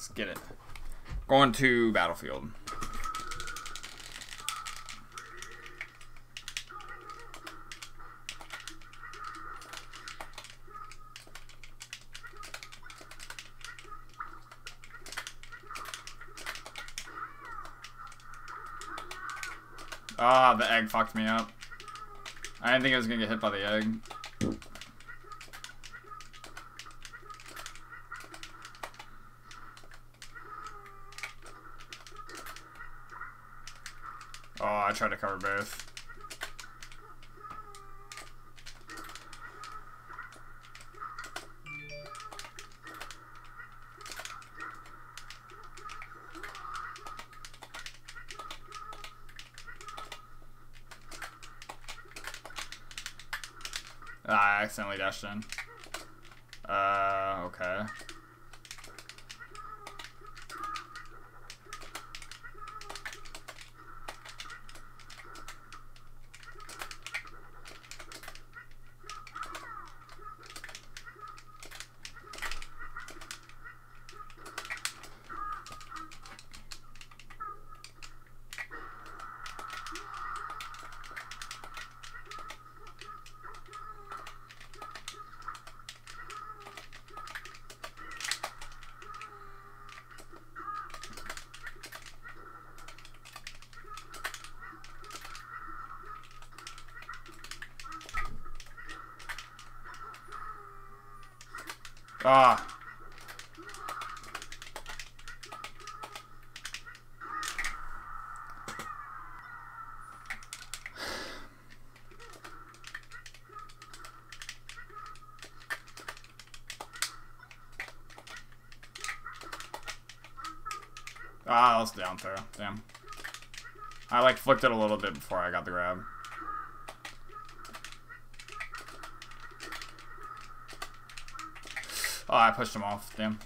Let's get it. Going to battlefield. Ah, the egg fucked me up. I didn't think I was gonna get hit by the egg. Oh, I tried to cover both. Ah, I accidentally dashed in. Uh, okay. Ah. Ah, that was down throw. Damn. I like flicked it a little bit before I got the grab. Oh, I pushed him off. Damn.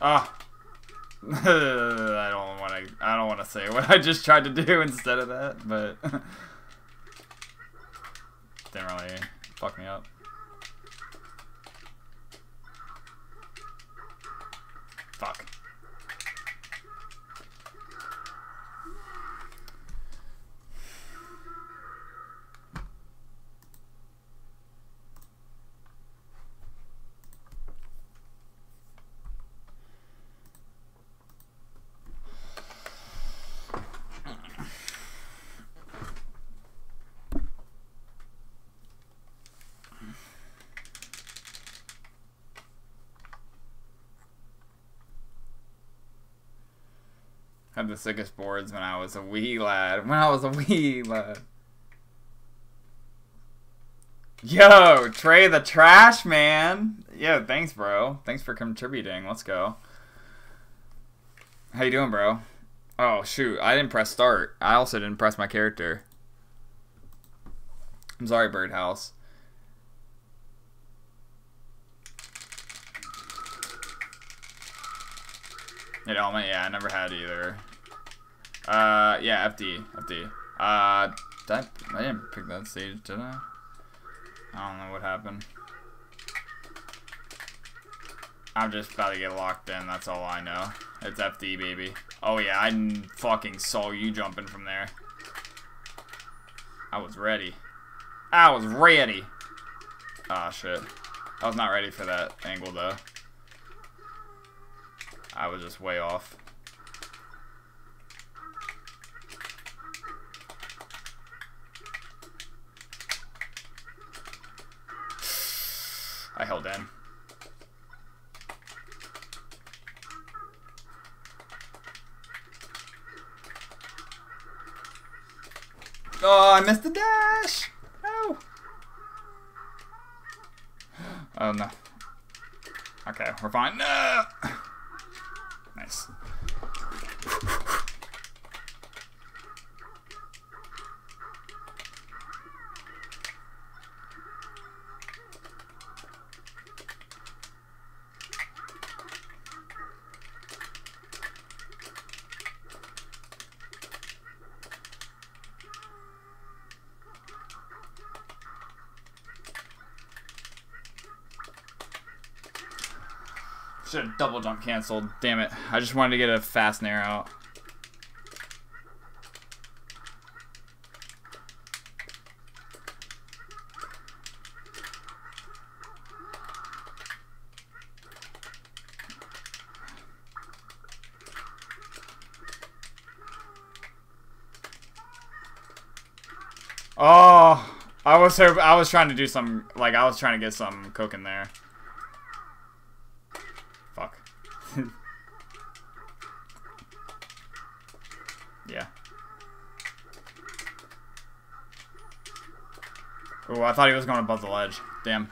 Ah. I don't want to. I don't want to say what I just tried to do instead of that, but didn't really fuck me up. Fuck. Had the sickest boards when I was a wee lad. When I was a wee lad. Yo, Trey the Trash Man. Yo, thanks, bro. Thanks for contributing. Let's go. How you doing, bro? Oh, shoot. I didn't press start. I also didn't press my character. I'm sorry, Birdhouse. You know, yeah, I never had either. Uh, yeah, FD, FD. Uh, did I, I didn't pick that stage, did I? I don't know what happened. I'm just about to get locked in, that's all I know. It's FD, baby. Oh yeah, I fucking saw you jumping from there. I was ready. I was ready. Ah, oh, shit. I was not ready for that angle, though. I was just way off. I held in. Oh, I missed the dash! No! Oh. oh, no. Okay, we're fine. No! Nice. Should have double jump canceled. Damn it. I just wanted to get a fast nair out. Oh, I was I was trying to do some like I was trying to get some coke in there. Fuck. yeah. Oh, I thought he was going above the ledge. Damn.